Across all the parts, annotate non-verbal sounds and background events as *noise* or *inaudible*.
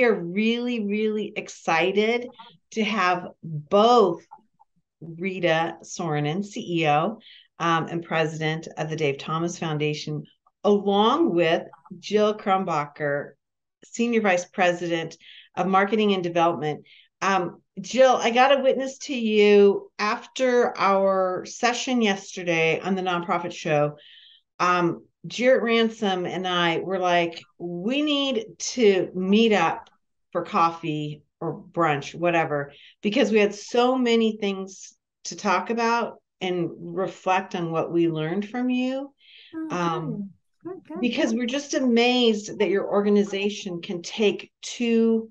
we are really, really excited to have both Rita Soronen, CEO um, and president of the Dave Thomas Foundation, along with Jill Krumbacher, senior vice president of marketing and development. Um, Jill, I got a witness to you after our session yesterday on the nonprofit show. Um, Jarrett Ransom and I were like, we need to meet up for coffee or brunch, whatever, because we had so many things to talk about and reflect on what we learned from you. Oh, um, good, good, because we're just amazed that your organization can take two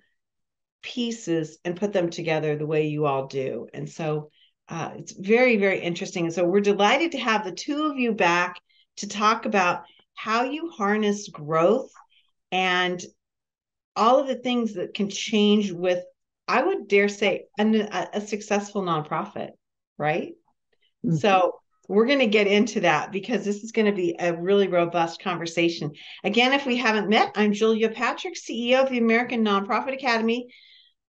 pieces and put them together the way you all do. And so uh, it's very, very interesting. And so we're delighted to have the two of you back to talk about how you harness growth and all of the things that can change with, I would dare say, a, a successful nonprofit, right? Mm-hmm. So we're going to get into that because this is going to be a really robust conversation. Again, if we haven't met, I'm Julia Patrick, CEO of the American Nonprofit Academy.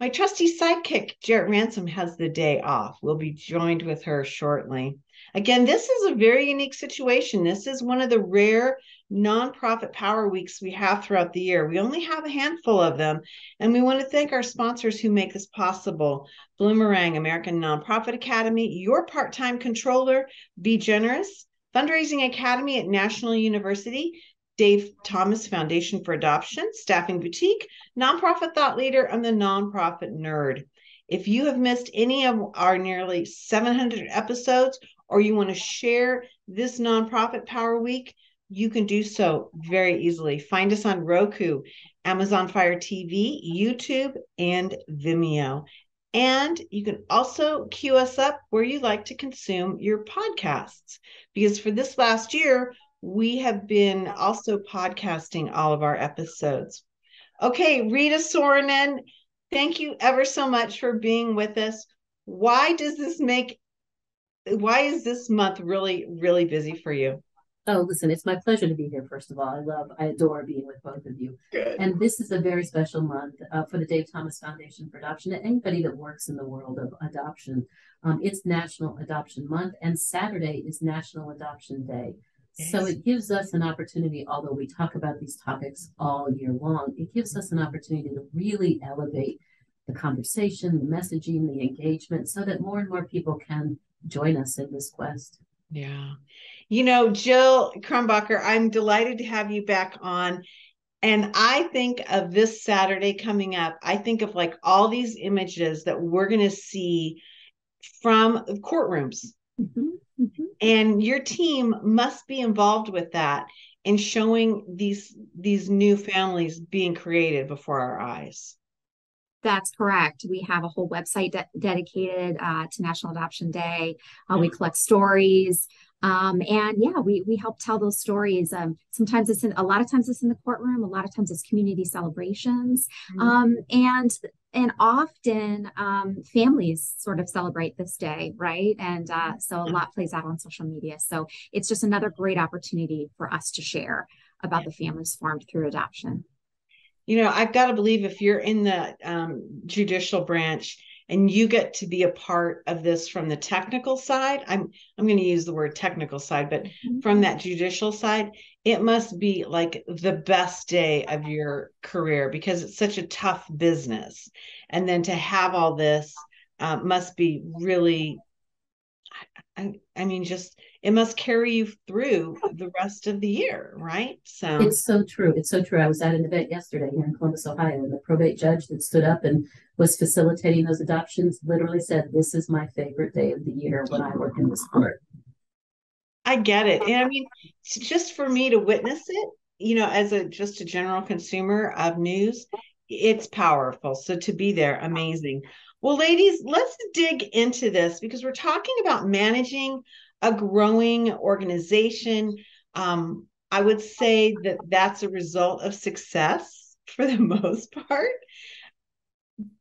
My trusty sidekick, Jarrett Ransom, has the day off. We'll be joined with her shortly. Again, this is a very unique situation. This is one of the rare nonprofit power weeks we have throughout the year. We only have a handful of them, and we want to thank our sponsors who make this possible Bloomerang, American Nonprofit Academy, your part time controller, Be Generous, Fundraising Academy at National University, Dave Thomas Foundation for Adoption, Staffing Boutique, Nonprofit Thought Leader, and the Nonprofit Nerd. If you have missed any of our nearly 700 episodes or you want to share this Nonprofit Power Week, you can do so very easily. Find us on Roku, Amazon Fire TV, YouTube, and Vimeo. And you can also queue us up where you like to consume your podcasts. Because for this last year, we have been also podcasting all of our episodes. Okay, Rita Soronen, thank you ever so much for being with us. Why does this make why is this month really really busy for you? Oh, listen, it's my pleasure to be here. First of all, I love, I adore being with both of you. Good. And this is a very special month uh, for the Dave Thomas Foundation for Adoption. And anybody that works in the world of adoption, um, it's National Adoption Month, and Saturday is National Adoption Day. So it gives us an opportunity, although we talk about these topics all year long, it gives us an opportunity to really elevate the conversation, the messaging, the engagement, so that more and more people can join us in this quest. Yeah. You know, Jill Krumbacher, I'm delighted to have you back on. And I think of this Saturday coming up, I think of like all these images that we're going to see from courtrooms. Mm-hmm. Mm-hmm. And your team must be involved with that in showing these these new families being created before our eyes. That's correct. We have a whole website de- dedicated uh, to National Adoption Day. Uh, we collect stories. Um, and yeah, we we help tell those stories. Um, sometimes it's in a lot of times it's in the courtroom, a lot of times it's community celebrations, mm-hmm. um, and and often um, families sort of celebrate this day, right? And uh, so a lot plays out on social media. So it's just another great opportunity for us to share about the families formed through adoption. You know, I've got to believe if you're in the um, judicial branch and you get to be a part of this from the technical side i'm i'm going to use the word technical side but mm-hmm. from that judicial side it must be like the best day of your career because it's such a tough business and then to have all this uh, must be really I, I mean just it must carry you through the rest of the year, right? So it's so true. It's so true. I was at an event yesterday here in Columbus, Ohio, and the probate judge that stood up and was facilitating those adoptions literally said, This is my favorite day of the year when I work in this court. I get it. And I mean, just for me to witness it, you know, as a just a general consumer of news, it's powerful. So to be there, amazing. Well, ladies, let's dig into this because we're talking about managing a growing organization. Um, I would say that that's a result of success for the *laughs* most part.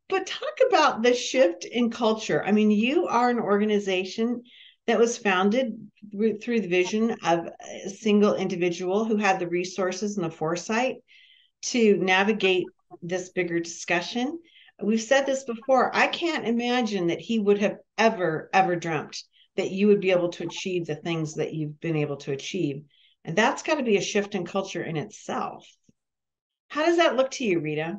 But talk about the shift in culture. I mean, you are an organization that was founded through the vision of a single individual who had the resources and the foresight to navigate this bigger discussion. We've said this before. I can't imagine that he would have ever, ever dreamt that you would be able to achieve the things that you've been able to achieve. And that's got to be a shift in culture in itself. How does that look to you, Rita?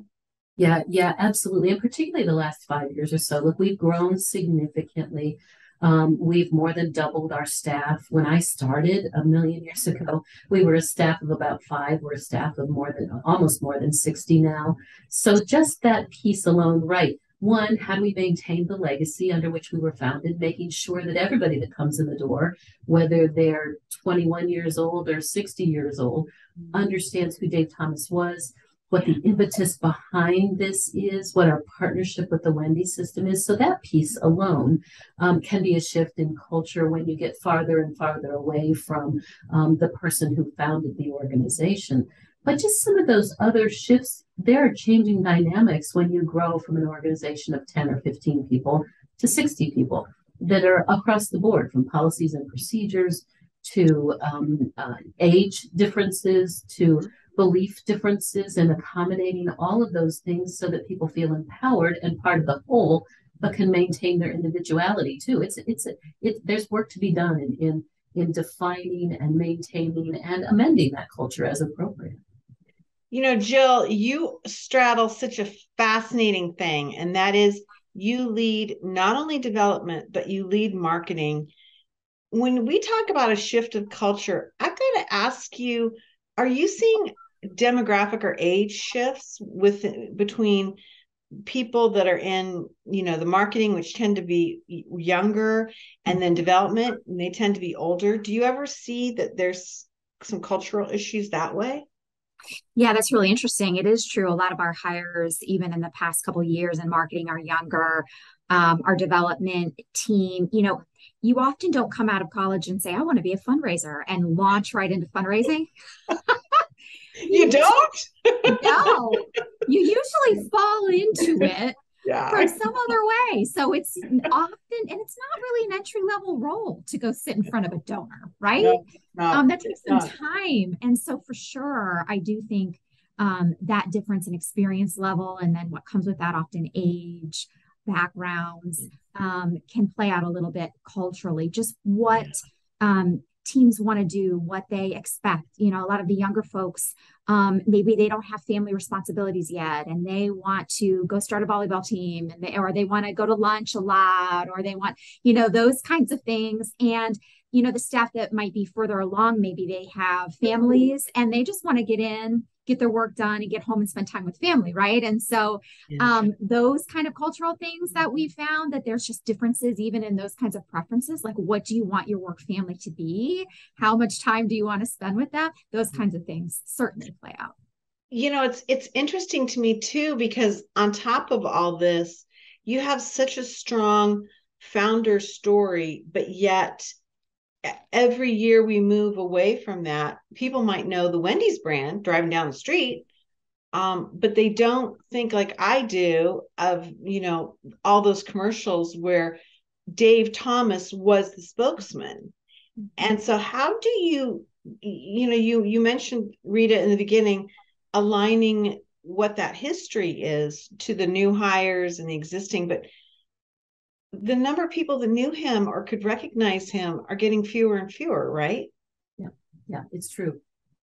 Yeah, yeah, absolutely. And particularly the last five years or so. Look, we've grown significantly. Um, we've more than doubled our staff. When I started a million years ago, we were a staff of about five. We're a staff of more than almost more than 60 now. So just that piece alone, right? One, how do we maintain the legacy under which we were founded, making sure that everybody that comes in the door, whether they're 21 years old or 60 years old, understands who Dave Thomas was, what the impetus behind this is, what our partnership with the Wendy system is. So that piece alone um, can be a shift in culture when you get farther and farther away from um, the person who founded the organization. But just some of those other shifts, there are changing dynamics when you grow from an organization of 10 or 15 people to 60 people that are across the board from policies and procedures to um, uh, age differences to belief differences and accommodating all of those things so that people feel empowered and part of the whole but can maintain their individuality too. It's it's it there's work to be done in in in defining and maintaining and amending that culture as appropriate. You know jill you straddle such a fascinating thing and that is you lead not only development but you lead marketing. When we talk about a shift of culture i've got to ask you are you seeing demographic or age shifts with between people that are in you know the marketing which tend to be younger and then development and they tend to be older. Do you ever see that there's some cultural issues that way? Yeah that's really interesting. It is true. A lot of our hires even in the past couple years in marketing are younger. Um, our development team you know you often don't come out of college and say i want to be a fundraiser and launch right into fundraising *laughs* you don't? no. You usually *laughs* fall into it yeah. for some other way. So it's often, and it's not really an entry level role to go sit in front of a donor, right? No, um, that takes some time. And so for sure, I do think um, that difference in experience level and then what comes with that often age, backgrounds um, can play out a little bit culturally. Just what um, teams want to do, what they expect. You know, a lot of the younger folks, um, maybe they don't have family responsibilities yet, and they want to go start a volleyball team, and they, or they want to go to lunch a lot, or they want, you know, those kinds of things. And you know, the staff that might be further along, maybe they have families, and they just want to get in get their work done and get home and spend time with family right? And so um, those kind of cultural things that we found that there's just differences even in those kinds of preferences like what do you want your work family to be? How much time do you want to spend with them? Those kinds of things certainly play out. You know it's it's interesting to me too because on top of all this you have such a strong founder story but yet every year we move away from that, people might know the Wendy's brand driving down the street, um, but they don't think like I do of, you know, all those commercials where Dave Thomas was the spokesman. And so how do you, you know, you you mentioned Rita in the beginning, aligning what that history is to the new hires and the existing, but the number of people that knew him or could recognize him are getting fewer and fewer, right? Yeah, yeah, it's true.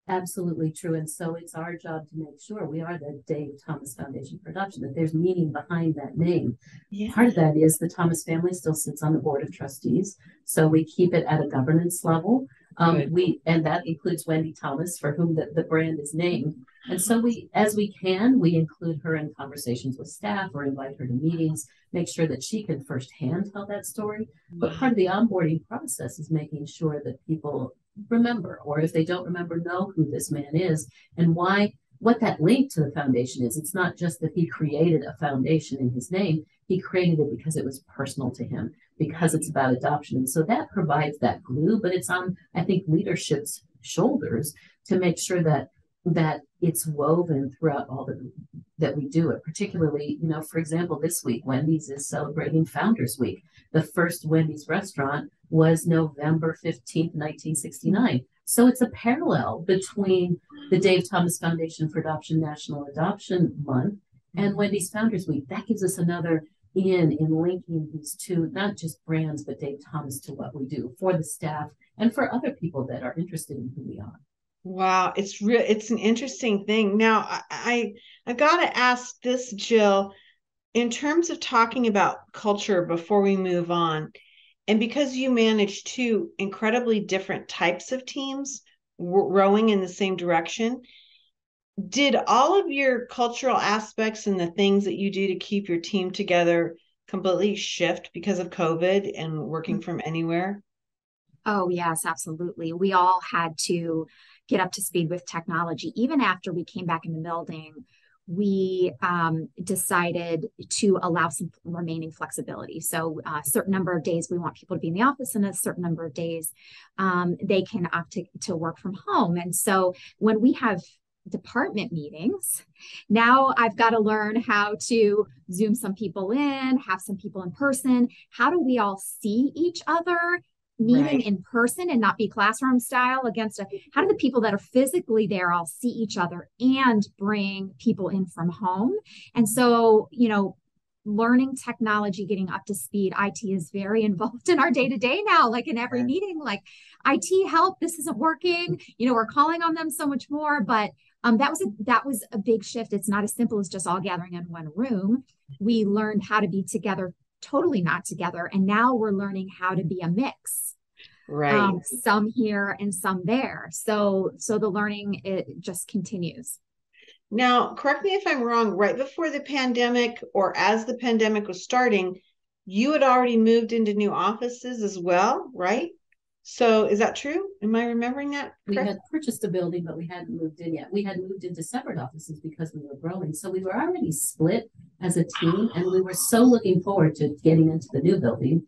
Absolutely true. And so it's our job to make sure we are the Dave Thomas Foundation for Adoption, that there's meaning behind that name. Yeah. Part of that is the Thomas family still sits on the board of trustees. So we keep it at a governance level. Um, we and that includes Wendy Thomas, for whom the, the brand is named. And so we, as we can, we include her in conversations with staff or invite her to meetings, make sure that she can firsthand tell that story. But mm-hmm. part of the onboarding process is making sure that people remember, or if they don't remember, know who this man is and why, what that link to the foundation is. It's not just that he created a foundation in his name, he created it because it was personal to him, because it's about adoption. And so that provides that glue, but it's on, I think, leadership's shoulders to make sure that that it's woven throughout all that that we do it particularly you know for example this week wendy's is celebrating founders week the first wendy's restaurant was november 15th 1969 so it's a parallel between the dave thomas foundation for adoption national adoption month and Wendy's Founders Week. That gives us another in in linking these two, not just brands, but Dave Thomas to what we do for the staff and for other people that are interested in who we are. Wow, it's real. It's an interesting thing. Now, I I, I got to ask this, Jill, in terms of talking about culture before we move on, and because you manage two incredibly different types of teams rowing in the same direction, did all of your cultural aspects and the things that you do to keep your team together completely shift because of COVID and working mm-hmm. from anywhere? Oh, yes, absolutely. We all had to get up to speed with technology. Even after we came back in the building, we um, decided to allow some remaining flexibility. So, a uh, certain number of days we want people to be in the office, and a certain number of days um, they can opt to, to work from home. And so, when we have department meetings. Now I've got to learn how to Zoom some people in, have some people in person. How do we all see each other? Meeting right. in person and not be classroom style against a how do the people that are physically there all see each other and bring people in from home? And so, you know, learning technology, getting up to speed. IT is very *laughs* involved in our day to day now, like in every meeting, like IT help, this isn't working. You know, we're calling on them so much more, but um, that was a that was a big shift. It's not as simple as just all gathering in one room. We learned how to be together, totally not together, and now we're learning how to be a mix. Right. Um, some here and some there. So so the learning it just continues. Now, correct me if I'm wrong. Right before the pandemic, or as the pandemic was starting, you had already moved into new offices as well, right? So is that true? Am I remembering that? We had purchased a building, but we hadn't moved in yet. We had moved into separate offices because we were growing. So we were already split as a team, and we were so looking forward to getting into the new building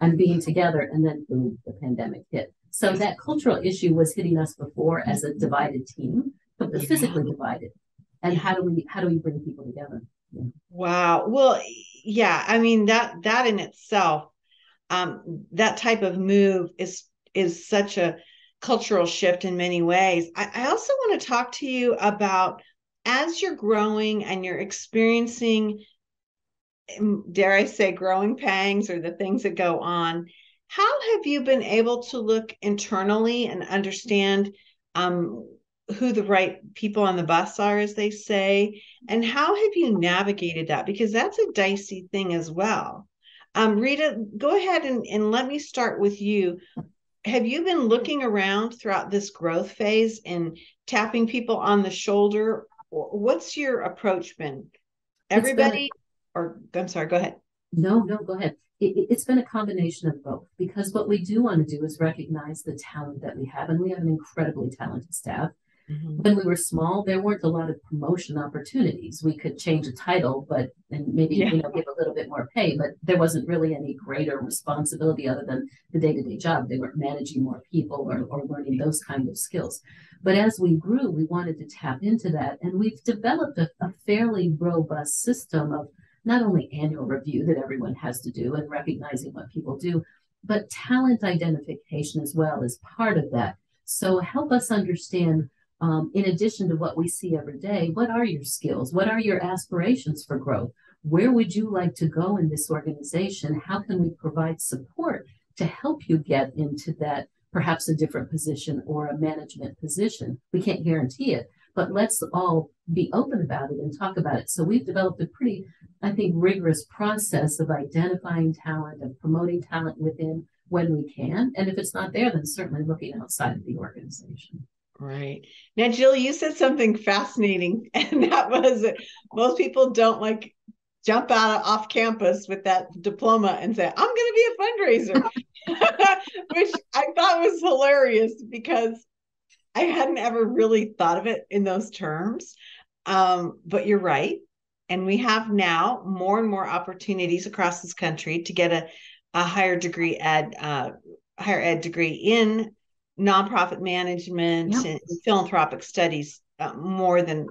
and being together. And then boom, the pandemic hit. So that cultural issue was hitting us before as a divided team, but yeah. physically divided. And how do we how do we bring people together? Yeah. Wow. Well, yeah. I mean that that in itself, um, that type of move is is such a cultural shift in many ways. I, I also want to talk to you about as you're growing and you're experiencing, um, dare I say, growing pangs or the things that go on. How have you been able to look internally and understand um, who the right people on the bus are, as they say, and how have you navigated that? Because that's a dicey thing as well. Um, Rita, go ahead and, and let me start with you have you been looking around throughout this growth phase and tapping people on the shoulder? What's your approach been? Everybody, been, or I'm sorry, go ahead. No, no, go ahead. It, has been a combination of both because what we do want to do is recognize the talent that we have, and we have an incredibly talented staff. Mm-hmm. When we were small, there weren't a lot of promotion opportunities. We could change a title, but and maybe yeah. you know give a little bit more pay, but there wasn't really any greater responsibility other than the day-to-day job. They weren't managing more people or, or learning those kind of skills. But as we grew, we wanted to tap into that, and we've developed a, a fairly robust system of not only annual review that everyone has to do and recognizing what people do, but talent identification as well as part of that. So help us understand um, in addition to what we see every day, what are your skills? What are your aspirations for growth? Where would you like to go in this organization? How can we provide support to help you get into that, perhaps a different position or a management position? We can't guarantee it, but let's all be open about it and talk about it. So we've developed a pretty, I think, rigorous process of identifying talent and promoting talent within when we can. And if it's not there, then certainly looking outside of the organization. Right. Now, Jill, you said something fascinating, *laughs* and that was most people don't like jump out of, off campus with that diploma and say, I'm going to be a fundraiser, *laughs* which I thought was hilarious because I hadn't ever really thought of it in those terms. Um, but you're right. And we have now more and more opportunities across this country to get a, a higher degree ed, uh, higher ed degree in nonprofit management yep. and philanthropic studies uh, more than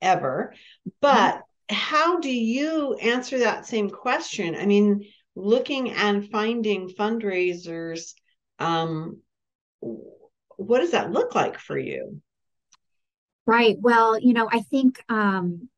ever. But mm-hmm. how do you answer that same question? I mean, looking and finding fundraisers, um, what does that look like for you? Right. Well, you know, I think um,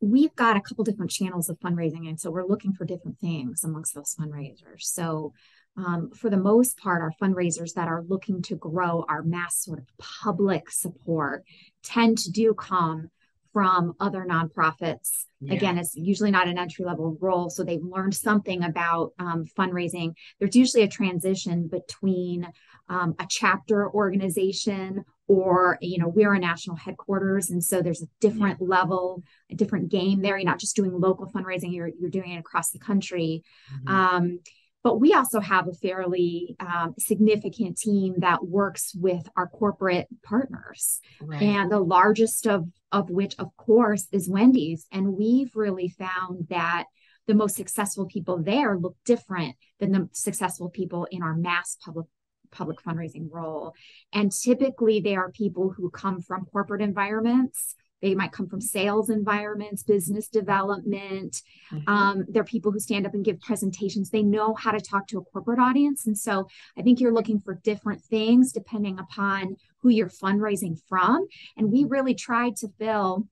we've got a couple different channels of fundraising, and so we're looking for different things amongst those fundraisers. So, um, for the most part, our fundraisers that are looking to grow our mass sort of public support tend to do come from other nonprofits. Yeah. Again, it's usually not an entry level role, so they've learned something about um, fundraising. There's usually a transition between um, a chapter organization or you know we're a national headquarters and so there's a different yeah. level a different game there you're not just doing local fundraising you're, you're doing it across the country mm-hmm. um, but we also have a fairly um, significant team that works with our corporate partners right. and the largest of of which of course is wendy's and we've really found that the most successful people there look different than the successful people in our mass public public fundraising role. And typically, they are people who come from corporate environments. They might come from sales environments, business development. Mm-hmm. Um, they're people who stand up and give presentations. They know how to talk to a corporate audience. And so I think you're looking for different things depending upon who you're fundraising from. And we really tried to fill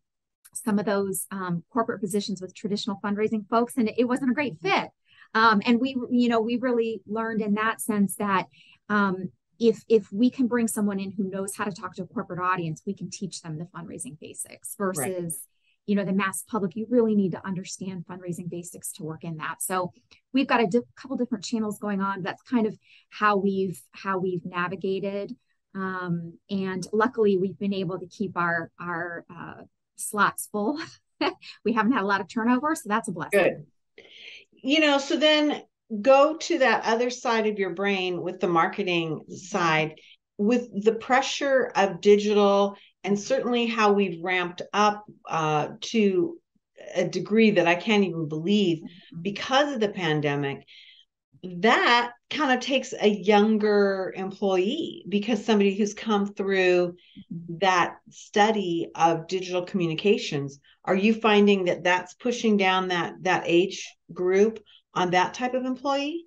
some of those um, corporate positions with traditional fundraising folks, and it wasn't a great fit. Um, and we, you know, we really learned in that sense that um, if if we can bring someone in who knows how to talk to a corporate audience, we can teach them the fundraising basics versus right. you know the mass public. You really need to understand fundraising basics to work in that. So we've got a di- couple different channels going on. That's kind of how we've how we've navigated. Um, and luckily, we've been able to keep our our uh, slots full. *laughs* we haven't had a lot of turnover, so that's a blessing. Good. You know, so then go to that other side of your brain with the marketing side with the pressure of digital and certainly how we've ramped up uh, to a degree that I can't even believe mm-hmm. because of the pandemic, that kind of takes a younger employee because somebody who's come through mm-hmm. that study of digital communications are you finding that that's pushing down that that age group on that type of employee?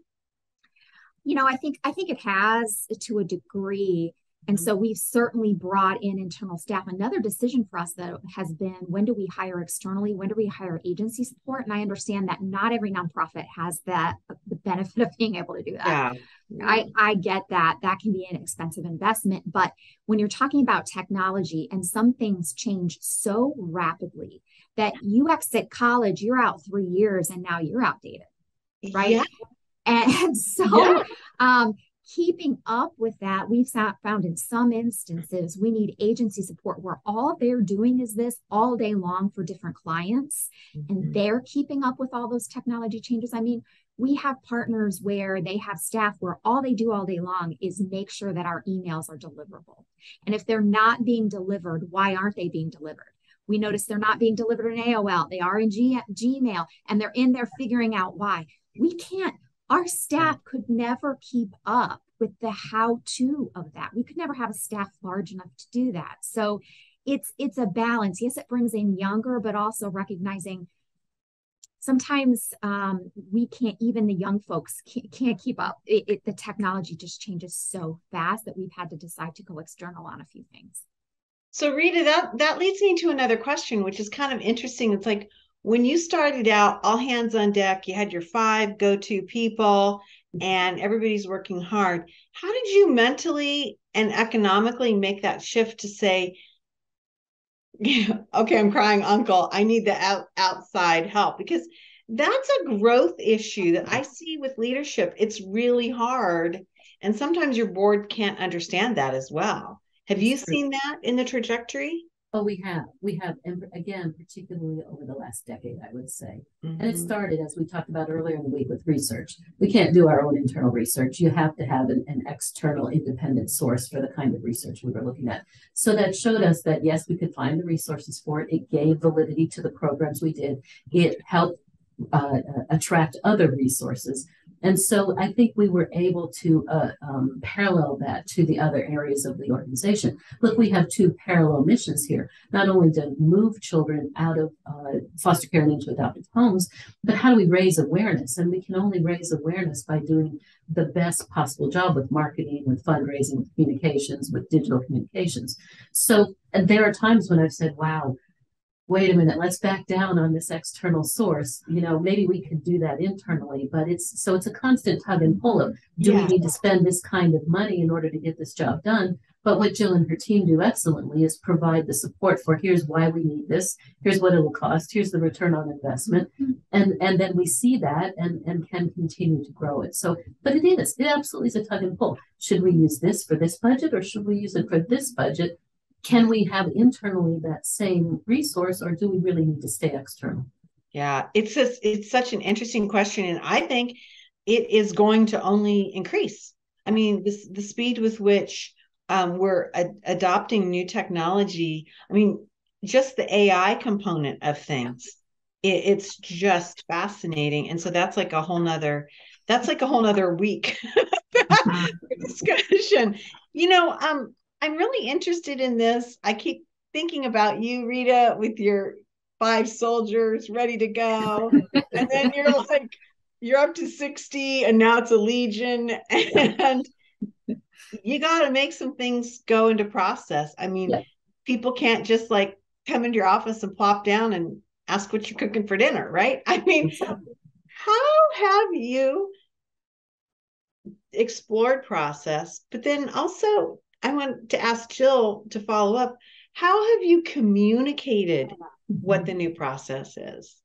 You know, I think I think it has to a degree. And so we've certainly brought in internal staff. Another decision for us that has been when do we hire externally? When do we hire agency support? And I understand that not every nonprofit has that the benefit of being able to do that. Yeah. I, I get that. That can be an expensive investment. But when you're talking about technology and some things change so rapidly that you exit college, you're out three years and now you're outdated right? Yeah. And *laughs* so, yeah. um, keeping up with that, we've found in some instances we need agency support where all they're doing is this all day long for different clients mm-hmm. and they're keeping up with all those technology changes. I mean, we have partners where they have staff where all they do all day long is make sure that our emails are deliverable. And if they're not being delivered, why aren't they being delivered? We notice they're not being delivered in AOL, they are in G- Gmail, and they're in there figuring out why we can't our staff could never keep up with the how to of that. We could never have a staff large enough to do that. So it's it's a balance. Yes it brings in younger but also recognizing sometimes um, we can't even the young folks can't, can't keep up. It, it, the technology just changes so fast that we've had to decide to go external on a few things. So rita that that leads me to another question which is kind of interesting. It's like when you started out all hands on deck you had your five go-to people mm-hmm. and everybody's working hard. How did you mentally and economically make that shift to say *laughs* okay i'm crying uncle. I need the out, outside help because that's a growth issue that i see with leadership. It's really hard and sometimes your board can't understand that as well. Have you seen that in the trajectory Oh, we have. We have, and again, particularly over the last decade, I would say. Mm-hmm. And it mm-hmm. started, as we talked about earlier in the week, with research. We can't do our own internal research. You have to have an, an external independent source for the kind of research we were looking at. So that showed us that, yes, we could find the resources for it. It gave validity to the programs we did. It helped uh, attract other resources. And so I think we were able to uh, um, parallel that to the other areas of the organization. Look, we have two parallel missions here not only to move children out of uh, foster care and into adoptive homes, but how do we raise awareness? And we can only raise awareness by doing the best possible job with marketing, with fundraising, with communications, with digital communications. So there are times when I've said, wow, wait a minute, let's back down on this external source. You know, maybe we could do that internally, but it's so it's a constant tug and pull of do yeah. we need to spend this kind of money in order to get this job done? But what Jill and her team do excellently is provide the support for here's why we need this, here's what it will cost, here's the return on investment. Hmm. And and then we see that and, and can continue to grow it. So, but it is, it absolutely is a tug and pull. Should we use this for this budget or should we use it for this budget? Can we have internally that same resource or do we really need to stay external? Yeah, it's just, it's such an interesting question. And I think it is going to only increase. I mean, this the speed with which um, we're adopting new technology. I mean, just the AI component of things, it, it's just fascinating. And so that's like a whole nother, that's like a whole nother week *laughs* mm-hmm. discussion. You know, um, I'm really interested in this. I keep thinking about you, Rita, with your five soldiers ready to go. and then *laughs* you're like, you're up to 60 and now it's a legion. *laughs* And you got to make some things go into process. I mean, yeah. people can't just like come into your office and plop down and ask what you're cooking for dinner, right? I mean, how have you explored process? But then also, I want to ask Jill to follow up. How have you communicated what the new process is?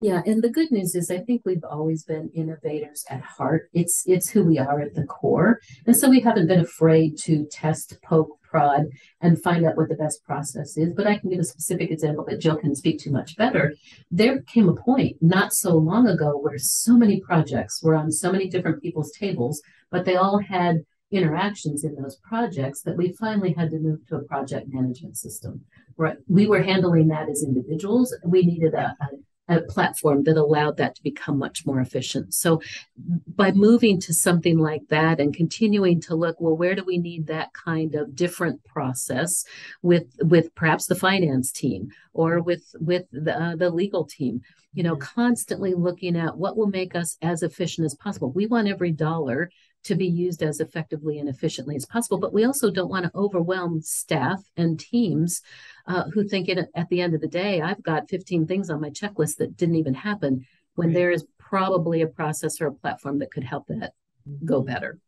Yeah, and the good news is I think we've always been innovators at heart. It's it's who we are at the core. And so we haven't been afraid to test, poke, prod, and find out what the best process is. But I can give a specific example that Jill can speak to much better. There came a point not so long ago where so many projects were on so many different people's tables, but they all had interactions in those projects that we finally had to move to a project management system. Right. We were handling that as individuals. We needed a, a a platform that allowed that to become much more efficient. So by moving to something like that and continuing to look, well, where do we need that kind of different process with with perhaps the finance team or with with the, uh, the legal team? You know, constantly looking at what will make us as efficient as possible. We want every dollar to be used as effectively and efficiently as possible. But we also don't want to overwhelm staff and teams uh, who think it, at the end of the day, I've got 15 things on my checklist that didn't even happen when right. there is probably a process or a platform that could help that mm-hmm. go better.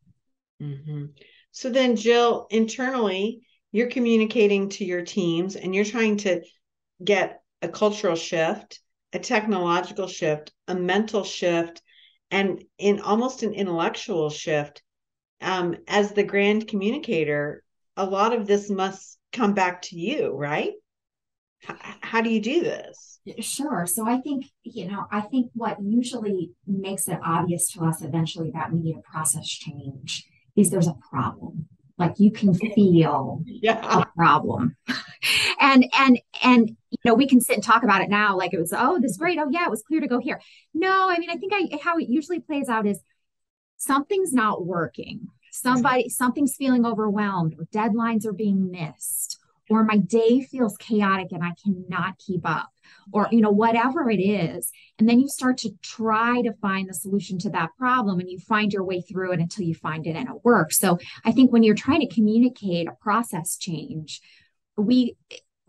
Mm-hmm. So then, Jill, internally, you're communicating to your teams and you're trying to get a cultural shift, a technological shift, a mental shift, and in almost an intellectual shift um, as the grand communicator a lot of this must come back to you right? H- how do you do this? Sure. So i think you know i think what usually makes it obvious to us eventually that we need a process change is there's a problem like you can *laughs* feel yeah. a problem. And and and you know we can sit and talk about it now like it was oh this great. Oh yeah it was clear to go here. No i mean i think i how it usually plays out is something's not working. Somebody something's feeling overwhelmed or deadlines are being missed or my day feels chaotic and i cannot keep up or you know whatever it is. And then you start to try to find the solution to that problem and you find your way through it until you find it and it works. So i think when you're trying to communicate a process change we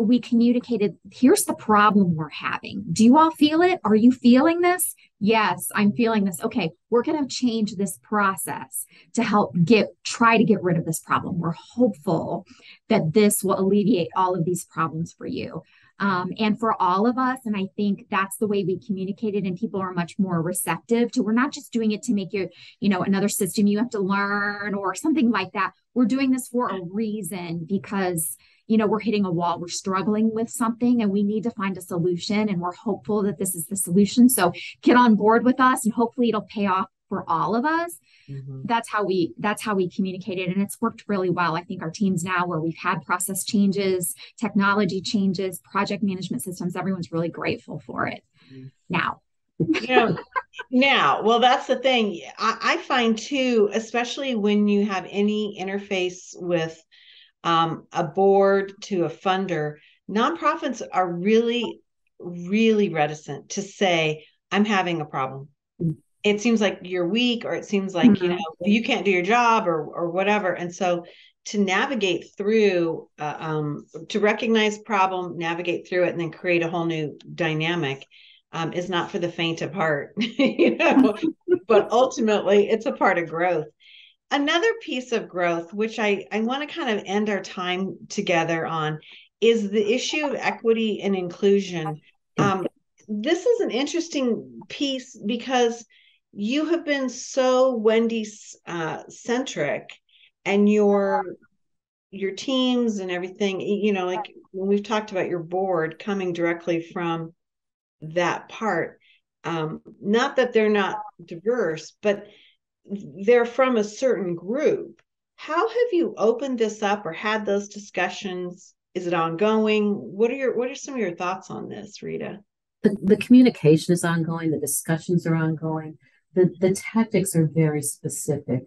we communicated here's the problem we're having. Do you all feel it? Are you feeling this? Yes i'm feeling this. Okay we're going to change this process to help get try to get rid of this problem. We're hopeful that this will alleviate all of these problems for you um, and for all of us. And i think that's the way we communicated and people are much more receptive to we're not just doing it to make you you know another system you have to learn or something like that. We're doing this for a reason because you know we're hitting a wall. We're struggling with something and we need to find a solution and we're hopeful that this is the solution. So get on board with us and hopefully it'll pay off for all of us mm-hmm. that's how we that's how we communicated and it's worked really well. I think our teams now where we've had process changes technology changes project management systems everyone's really grateful for it mm-hmm. now. You *laughs* know now well that's the thing. I, I, find too especially when you have any interface with um, a board to a funder nonprofits are really really reticent to say i'm having a problem it seems like you're weak or it seems like mm-hmm. you know you can't do your job or or whatever. And so to navigate through uh, um, to recognize problem navigate through it and then create a whole new dynamic um, is not for the faint of heart *laughs* you know but *laughs* ultimately it's a part of growth. Another piece of growth which i i want to kind of end our time together on is the issue of equity and inclusion. Um, this is an interesting piece because you have been so wendy uh, centric and your your teams and everything you know like when we've talked about your board coming directly from that part um not that they're not diverse but they're from a certain group. How have you opened this up or had those discussions? Is it ongoing? What are your what are some of your thoughts on this rita? The, the communication is ongoing the discussions are ongoing the, the tactics are very specific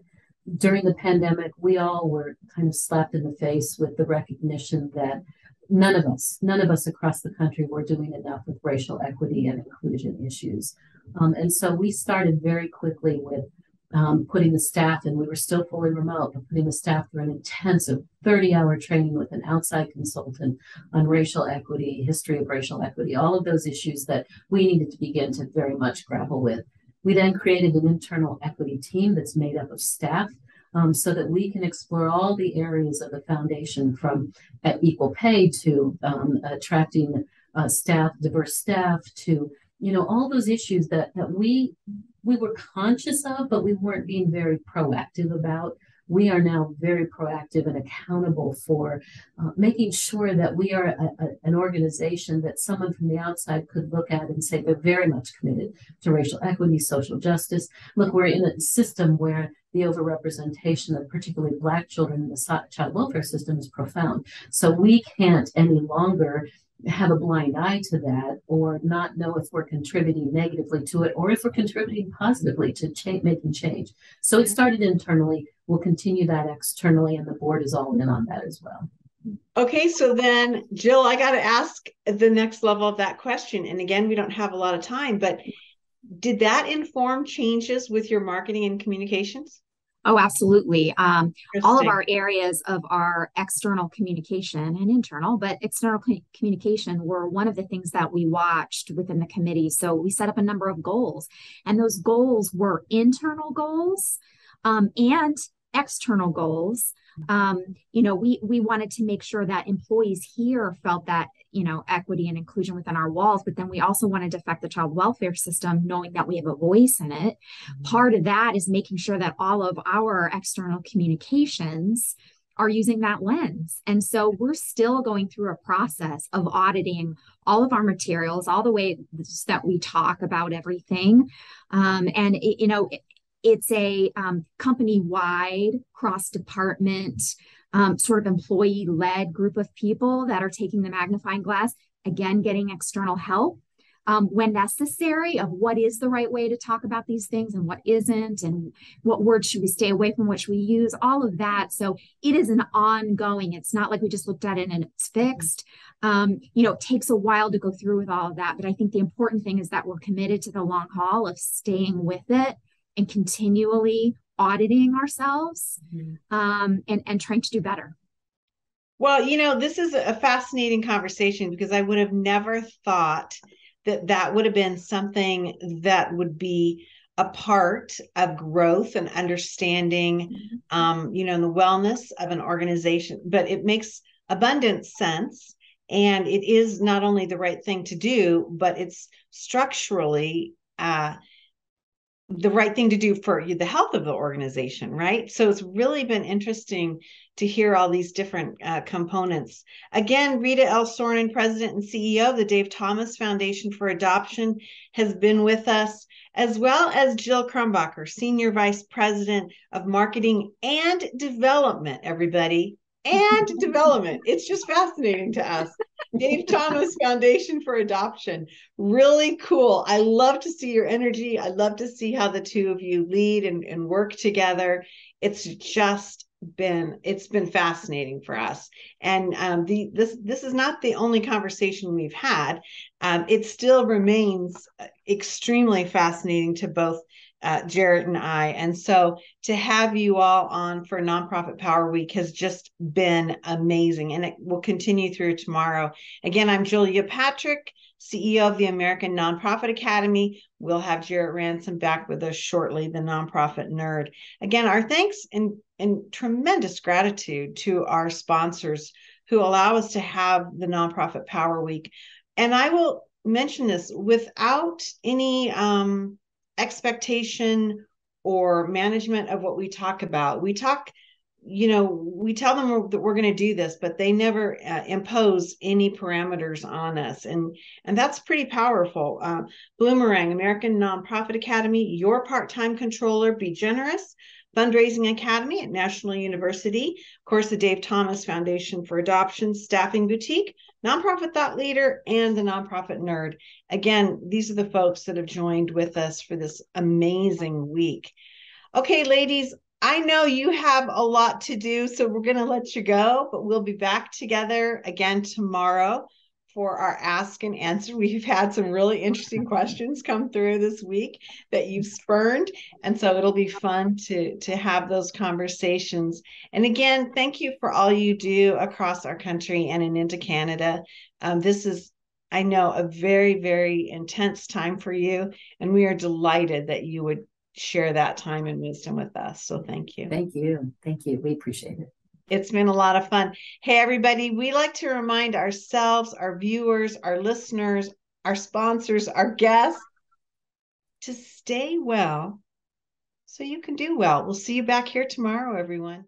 during the pandemic, we all were kind of slapped in the face with the recognition that none of us, none of us across the country were doing enough with racial equity and inclusion issues. Um, and so we started very quickly with um, putting the staff, and we were still fully remote, but putting the staff through an intensive 30 hour training with an outside consultant on racial equity, history of racial equity, all of those issues that we needed to begin to very much grapple with. We then created an internal equity team that's made up of staff um, so that we can explore all the areas of the foundation from equal pay to um, attracting uh, staff, diverse staff to, you know, all those issues that, that we we were conscious of, but we weren't being very proactive about we are now very proactive and accountable for uh, making sure that we are a, a, an organization that someone from the outside could look at and say they're very much committed to racial equity, social justice. Look, we're in a system where the overrepresentation of particularly Black children in the child welfare system is profound. So we can't any longer have a blind eye to that or not know if we're contributing negatively to it or if we're contributing positively to cha- making change. So it started internally. We'll continue that externally, and the board is all in on that as well. Okay, so then, Jill, I got to ask the next level of that question. And again, we don't have a lot of time, but did that inform changes with your marketing and communications? Oh, absolutely. Um, all of our areas of our external communication and internal, but external communication were one of the things that we watched within the committee. So we set up a number of goals, and those goals were internal goals um, and external goals um, you know we we wanted to make sure that employees here felt that you know equity and inclusion within our walls but then we also want to affect the child welfare system knowing that we have a voice in it mm-hmm. part of that is making sure that all of our external communications are using that lens. And so we're still going through a process of auditing all of our materials, all the way that we talk about everything. Um, and, it, you know, it's a um, company wide, cross department, um, sort of employee led group of people that are taking the magnifying glass, again, getting external help. Um, when necessary, of what is the right way to talk about these things and what isn't, and what words should we stay away from, which we use, all of that. So it is an ongoing. It's not like we just looked at it and it's fixed. Um, you know, it takes a while to go through with all of that, but I think the important thing is that we're committed to the long haul of staying with it and continually auditing ourselves mm-hmm. um, and, and trying to do better. Well, you know, this is a fascinating conversation because I would have never thought that that would have been something that would be a part of growth and understanding, mm-hmm. um, you know, the wellness of an organization. But it makes abundant sense. And it is not only the right thing to do, but it's structurally uh, the right thing to do for you the health of the organization, right? So it's really been interesting to hear all these different uh, components. Again, Rita L. Soronen, President and CEO of the Dave Thomas Foundation for Adoption, has been with us, as well as Jill Krumbacher, Senior Vice President of Marketing and Development, everybody and development. It's just fascinating to us. Dave Thomas Foundation for Adoption. Really cool. I love to see your energy. I love to see how the two of you lead and, and work together. It's just been it's been fascinating for us and um, the this this is not the only conversation we've had um, it still remains extremely fascinating to both uh, Jarrett and I. And so to have you all on for Nonprofit Power Week has just been amazing. And it will continue through tomorrow. Again, I'm Julia Patrick, CEO of the American Nonprofit Academy. We'll have Jarrett Ransom back with us shortly, the nonprofit nerd. Again, our thanks and, and tremendous gratitude to our sponsors who allow us to have the Nonprofit Power Week. And I will mention this without any um, expectation or management of what we talk about. We talk, you know, we tell them that we're going to do this, but they never uh, impose any parameters on us, and and that's pretty powerful. Uh, Bloomerang, American Nonprofit Academy, your part-time controller, be generous. Fundraising Academy at National University, of course, the Dave Thomas Foundation for Adoption, Staffing Boutique, Nonprofit Thought Leader, and the Nonprofit Nerd. Again, these are the folks that have joined with us for this amazing week. Okay, ladies, I know you have a lot to do, so we're going to let you go, but we'll be back together again tomorrow for our ask and answer. *laughs* We've had some really interesting questions come through this week that you've spurned, and so it'll be fun to to have those conversations. And again, thank you for all you do across our country and in into Canada. Um, this is I know a very very intense time for you, and we are delighted that you would share that time and wisdom with us. So thank you. Thank you. Thank you. We appreciate it. It's been a lot of fun. Hey, everybody, we like to remind ourselves, our viewers, our listeners, our sponsors, our guests to stay well so you can do well. We'll see you back here tomorrow, everyone.